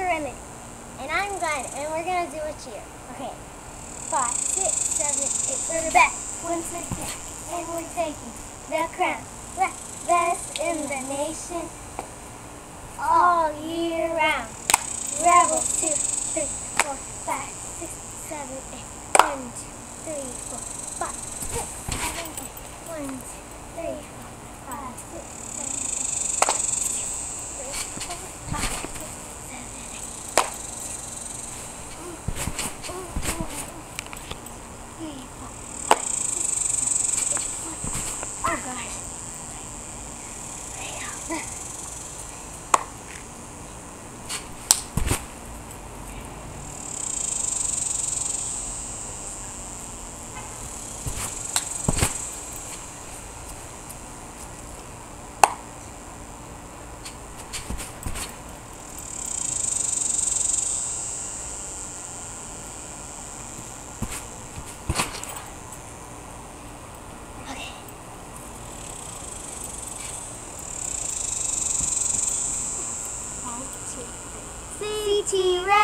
Remit. And I'm Glenn, and we're going to do a cheer. Okay. Five, six, seven, eight. We're the best. One, six, ten. And we're taking the crown. We're best in the nation all year round. Rebels, two, three, four, five, six, seven, eight. One, T. Rex.